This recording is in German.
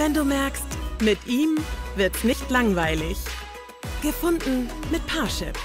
Wenn du merkst, mit ihm wird's nicht langweilig. Gefunden mit Parship.